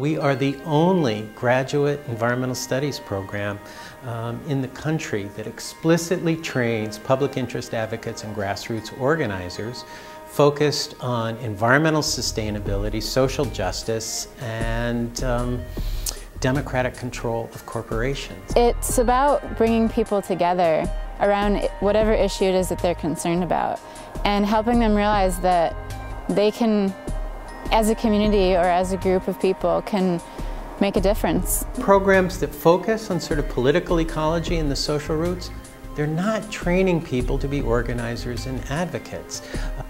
We are the only graduate environmental studies program um, in the country that explicitly trains public interest advocates and grassroots organizers focused on environmental sustainability, social justice, and um, democratic control of corporations. It's about bringing people together around whatever issue it is that they're concerned about and helping them realize that they can as a community or as a group of people can make a difference. Programs that focus on sort of political ecology and the social roots they're not training people to be organizers and advocates.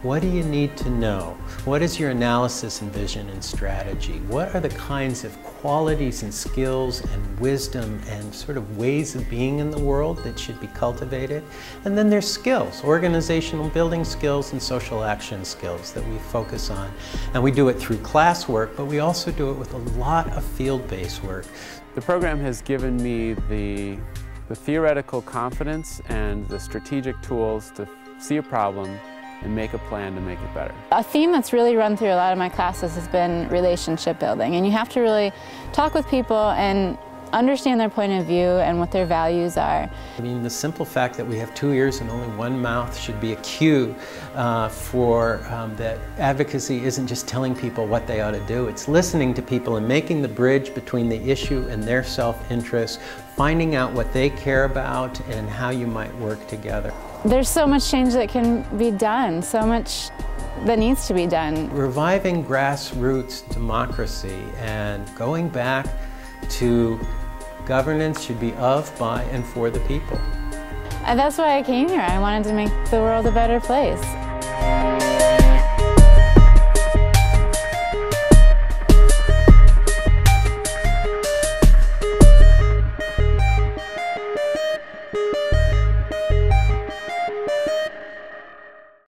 What do you need to know? What is your analysis and vision and strategy? What are the kinds of qualities and skills and wisdom and sort of ways of being in the world that should be cultivated? And then there's skills, organizational building skills and social action skills that we focus on. And we do it through classwork, but we also do it with a lot of field-based work. The program has given me the the theoretical confidence and the strategic tools to see a problem and make a plan to make it better. A theme that's really run through a lot of my classes has been relationship building and you have to really talk with people and understand their point of view and what their values are. I mean, the simple fact that we have two ears and only one mouth should be a cue uh, for um, that advocacy isn't just telling people what they ought to do, it's listening to people and making the bridge between the issue and their self-interest, finding out what they care about and how you might work together. There's so much change that can be done, so much that needs to be done. Reviving grassroots democracy and going back to Governance should be of, by, and for the people. And that's why I came here. I wanted to make the world a better place.